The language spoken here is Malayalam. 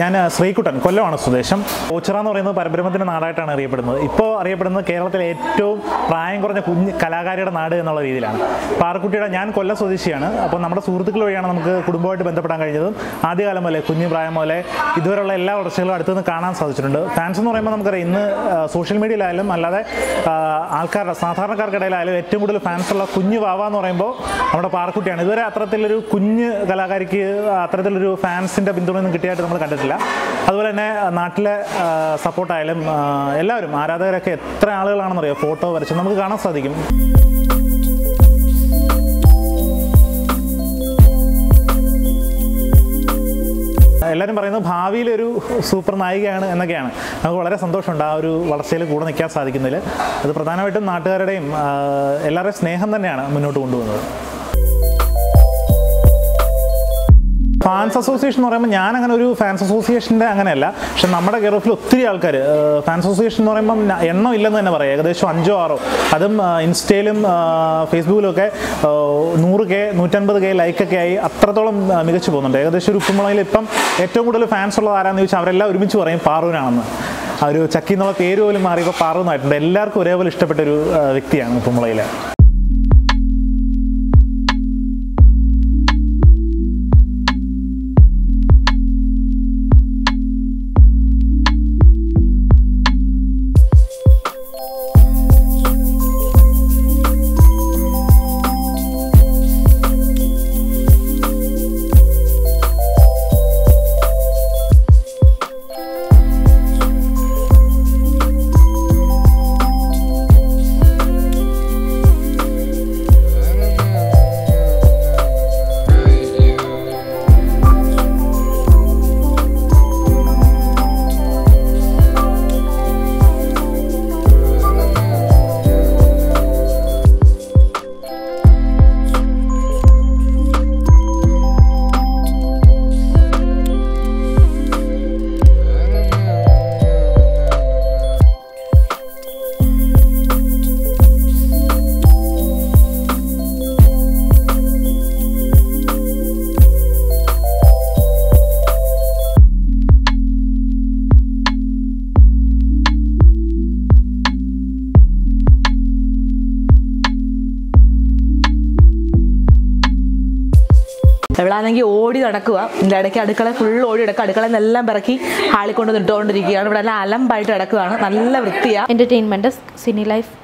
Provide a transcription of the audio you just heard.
ഞാൻ ശ്രീകുട്ടൻ കൊല്ലമാണ് സ്വദേശം. ഓച്ചിറ എന്ന് പറയുന്നത് പരബ്രഹ്മത്തിന്റെ നാടായിട്ടാണ് അറിയപ്പെടുന്നത്. ഇപ്പോൾ അറിയപ്പെടുന്നത് കേരളത്തിലെ ഏറ്റവും പ്രായം കുറഞ്ഞ കുഞ്ഞ് കലാകാരിയുടെ നാട് എന്നുള്ള രീതിയിലാണ്. പാറക്കുട്ടിയുടെ ഞാൻ കൊല്ലം സ്വദേശിയാണ്. അപ്പോൾ നമ്മുടെ സുഹൃത്തുക്കൾ വഴിയാണ് നമുക്ക് കുടുംബമായിട്ട് ബന്ധപ്പെടാൻ കഴിഞ്ഞതും ആദ്യകാലം മുതലേ കുഞ്ഞു പ്രായം മുതലേ ഇതുവരെയുള്ള എല്ലാ വളർച്ചകളും അടുത്തുനിന്ന് കാണാൻ സാധിച്ചിട്ടുണ്ട്. ഫാൻസ് എന്ന് പറയുമ്പോൾ നമുക്കറിയാം ഇന്ന് സോഷ്യൽ മീഡിയയിലായാലും അല്ലാതെ ആൾക്കാരുടെ സാധാരണക്കാർക്കിടയിലായാലും ഏറ്റവും കൂടുതൽ ഫാൻസ് ഉള്ള കുഞ്ഞു വാവ എന്ന് പറയുമ്പോൾ നമ്മുടെ പാറക്കുട്ടിയാണ്. ഇതുവരെ അത്തരത്തിലൊരു കുഞ്ഞ് കലാകാരിക്ക് അത്തരത്തിലൊരു ഫാൻസിന്റെ പിന്തുണയൊന്നും കിട്ടിയായിട്ട് നമ്മൾ കണ്ടിട്ടില്ല. അതുപോലെ തന്നെ നാട്ടിലെ സപ്പോർട്ടായാലും എല്ലാവരും ആരാധകരൊക്കെ എത്ര ആളുകളാണെന്നറിയോ? ഫോട്ടോ വരച്ച് നമുക്ക് കാണാൻ സാധിക്കും. എല്ലാവരും പറയുന്നത് ഭാവിയിൽ ഒരു സൂപ്പർ നായികയാണ് എന്നൊക്കെയാണ്. നമുക്ക് വളരെ സന്തോഷമുണ്ട് ആ ഒരു വളർച്ചയിൽ കൂടെ നിൽക്കാൻ സാധിക്കുന്നതിൽ. അത് പ്രധാനമായിട്ടും നാട്ടുകാരുടെയും എല്ലാവരുടെയും സ്നേഹം തന്നെയാണ് മുന്നോട്ട് കൊണ്ടുപോകുന്നത്. ഫാൻസ് അസോസിയേഷൻ എന്ന് പറയുമ്പോൾ ഞാൻ അങ്ങനെ ഒരു ഫാൻസ് അസോസിയേഷന്റെ അങ്ങനെയല്ല. പക്ഷെ നമ്മുടെ കേരളത്തിൽ ഒത്തിരി ആൾക്കാർ ഫാൻസ് അസോസിയേഷൻ എന്ന് പറയുമ്പം എണ്ണം ഇല്ലെന്ന് തന്നെ പറയാം. ഏകദേശം അഞ്ചോ ആറോ. അതും ഇൻസ്റ്റയിലും ആ, ഫേസ്ബുക്കിലും ഒക്കെ ആ, നൂറ് കെ നൂറ്റൻപത് കെ ലൈക്കൊക്കെ ആയി അത്രത്തോളം മികച്ചു പോകുന്നുണ്ട്. ഏകദേശം ഒരു ഉപ്പുമുളയിൽ ഇപ്പം ഏറ്റവും കൂടുതൽ ഫാൻസ് ഉള്ളത് ആരാന്ന് ചോദിച്ചാൽ അവരെല്ലാം ഒരുമിച്ച് പറയും പാറൂനാണെന്ന് ആ ഒരു ചക്കി എന്നുള്ള പേര് പോലും മാറിയപ്പോൾ പാറൂന്നായിട്ടുണ്ട് എല്ലാവർക്കും ഒരേപോലെ ഇഷ്ടപ്പെട്ട ഒരു വ്യക്തിയാണ് ഉപ്പുമുളയിലെ ഇവളാണെങ്കിൽ ഓടി നടക്കുക. ഇതിന്റെ ഇടയ്ക്ക് അടുക്കള ഫുൾ ഓടി കിടക്കുക അടുക്കളയിൽ നിന്നെല്ലാം പിറക്കി ഹാളിക്കൊണ്ട് നിട്ടുകൊണ്ടിരിക്കുകയാണ് ഇവിടെ നല്ല അലമ്പായിട്ട് കിടക്കുകയാണ് നല്ല വൃത്തിയാണ് എന്റർടൈൻമെന്റ് സിനി ലൈഫ്